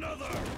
Blood.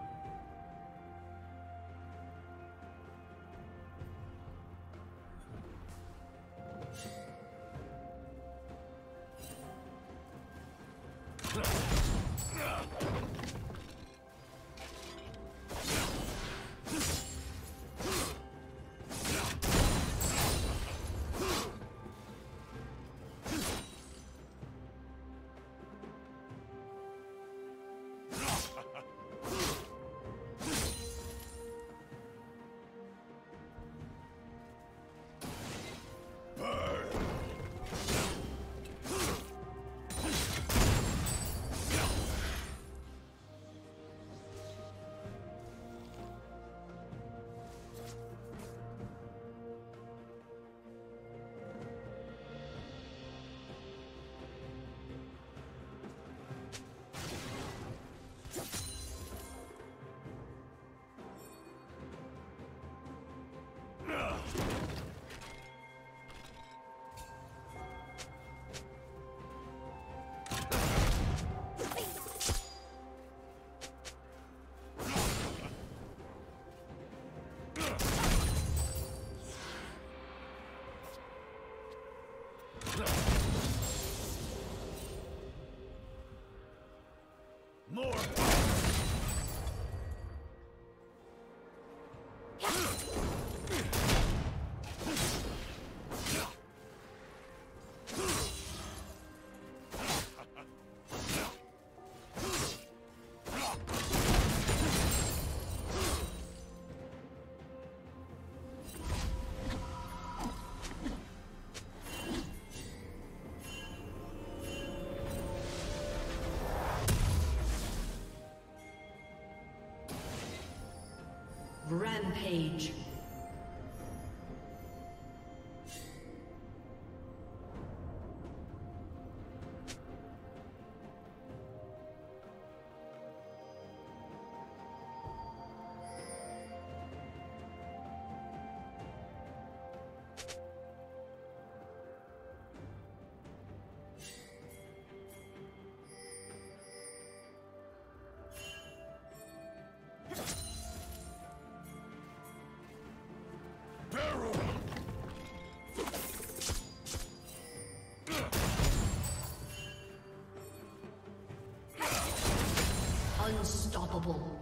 Huh? Rampage. Unstoppable.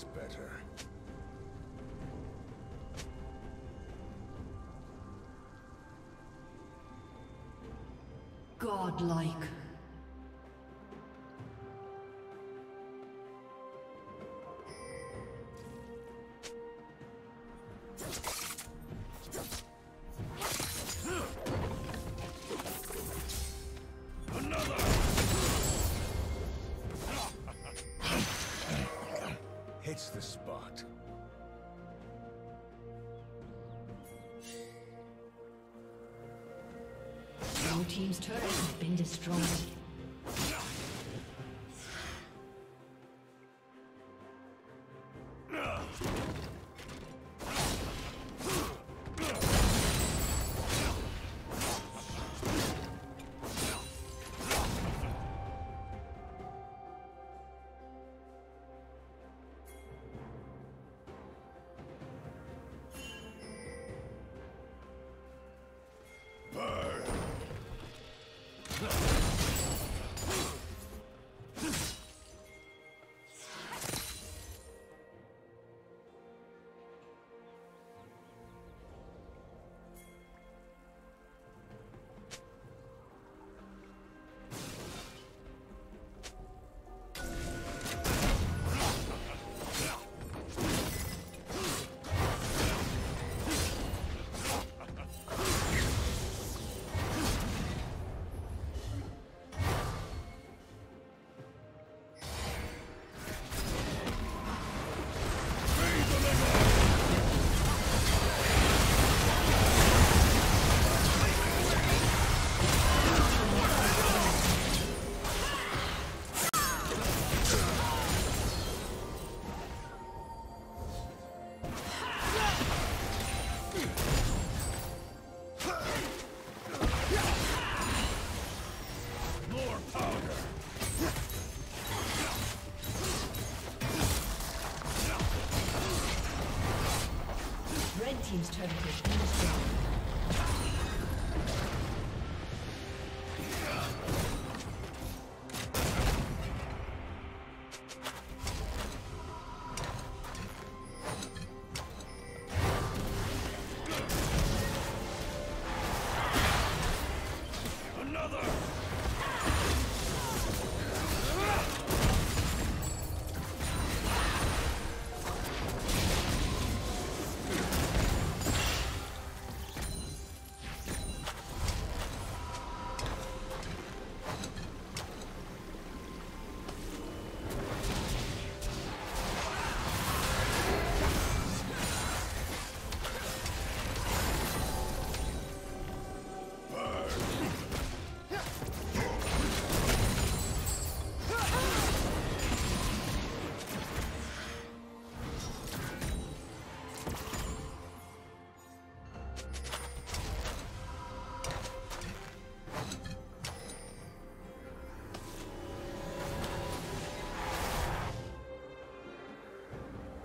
That's better. Godlike.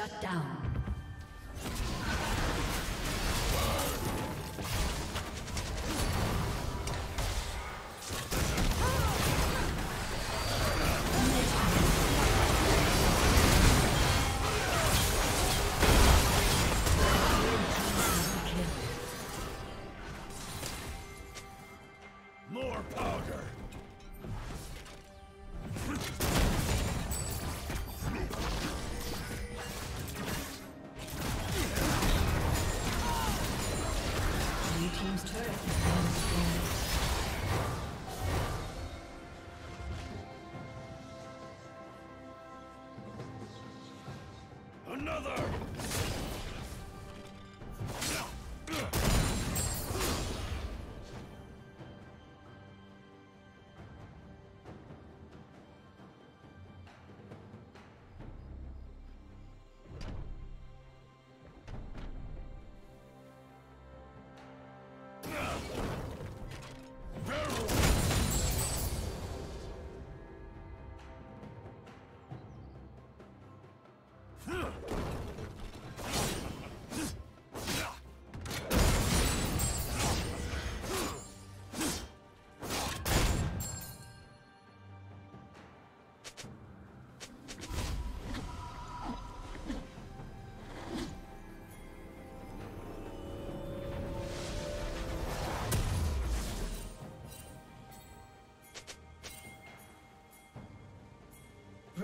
Shut down. Barrel!